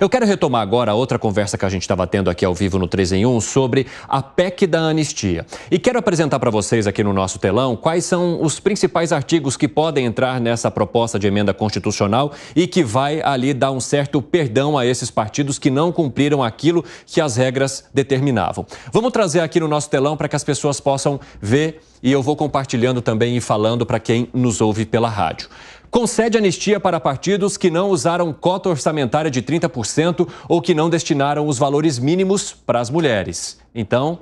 Eu quero retomar agora outra conversa que a gente estava tendo aqui ao vivo no 3 em 1 sobre a PEC da anistia. E quero apresentar para vocês aqui no nosso telão quais são os principais artigos que podem entrar nessa proposta de emenda constitucional e que vai ali dar um certo perdão a esses partidos que não cumpriram aquilo que as regras determinavam. Vamos trazer aqui no nosso telão para que as pessoas possam ver e eu vou compartilhando também e falando para quem nos ouve pela rádio concede anistia para partidos que não usaram cota orçamentária de 30% ou que não destinaram os valores mínimos para as mulheres. Então,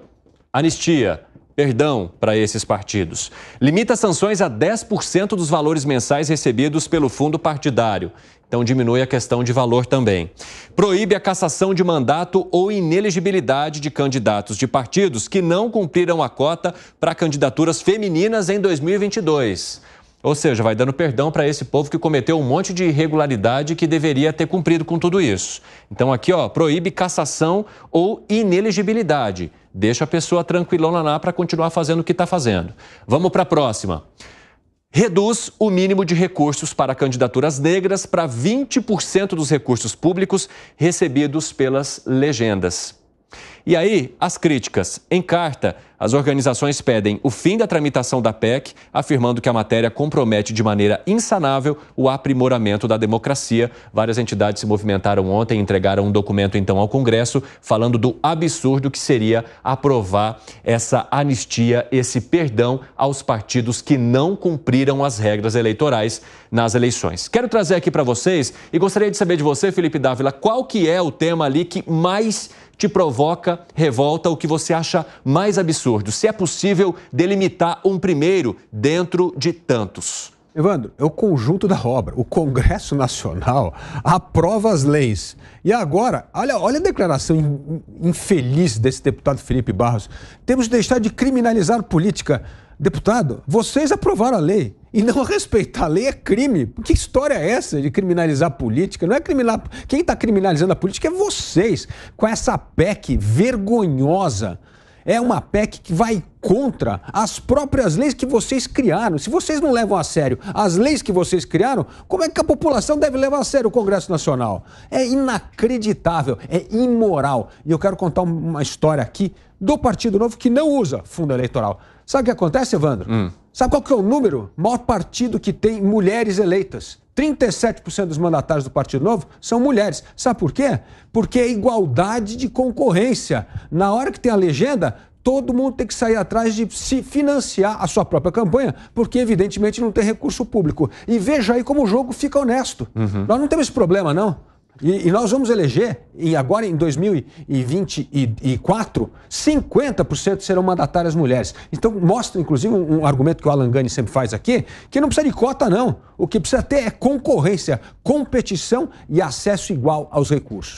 anistia. Perdão para esses partidos. Limita sanções a 10% dos valores mensais recebidos pelo fundo partidário. Então diminui a questão de valor também. Proíbe a cassação de mandato ou inelegibilidade de candidatos de partidos que não cumpriram a cota para candidaturas femininas em 2022. Ou seja, vai dando perdão para esse povo que cometeu um monte de irregularidade que deveria ter cumprido com tudo isso. Então aqui, ó, proíbe cassação ou inelegibilidade. Deixa a pessoa tranquilona lá para continuar fazendo o que está fazendo. Vamos para a próxima. Reduz o mínimo de recursos para candidaturas negras para 20% dos recursos públicos recebidos pelas legendas. E aí, as críticas. Em carta, as organizações pedem o fim da tramitação da PEC, afirmando que a matéria compromete de maneira insanável o aprimoramento da democracia. Várias entidades se movimentaram ontem e entregaram um documento então ao Congresso falando do absurdo que seria aprovar essa anistia, esse perdão aos partidos que não cumpriram as regras eleitorais nas eleições. Quero trazer aqui para vocês e gostaria de saber de você, Felipe Dávila, qual que é o tema ali que mais te provoca revolta, o que você acha mais absurdo? Se é possível delimitar um primeiro dentro de tantos. Evandro, é o conjunto da obra. O Congresso Nacional aprova as leis. E agora, olha, olha a declaração infeliz desse deputado Felipe Barros. Temos de deixar de criminalizar política. Deputado, vocês aprovaram a lei. E não respeitar a lei é crime. Que história é essa de criminalizar a política? Não é criminalizar. Quem está criminalizando a política é vocês, com essa PEC vergonhosa. É uma PEC que vai contra as próprias leis que vocês criaram. Se vocês não levam a sério as leis que vocês criaram, como é que a população deve levar a sério o Congresso Nacional? É inacreditável, é imoral. E eu quero contar uma história aqui do Partido Novo que não usa fundo eleitoral. Sabe o que acontece, Evandro? Hum. Sabe qual que é o número? O maior partido que tem mulheres eleitas. 37% dos mandatários do Partido Novo são mulheres. Sabe por quê? Porque é igualdade de concorrência. Na hora que tem a legenda, todo mundo tem que sair atrás de se financiar a sua própria campanha, porque evidentemente não tem recurso público. E veja aí como o jogo fica honesto. Uhum. Nós não temos esse problema, não. E, e, nós vamos eleger, e agora em 2024, 50% serão mandatárias mulheres. Então, mostra, inclusive, um, um, argumento que o Alan Gani sempre faz aqui, que não precisa de cota, não. O que precisa ter é concorrência, competição e acesso igual aos recursos.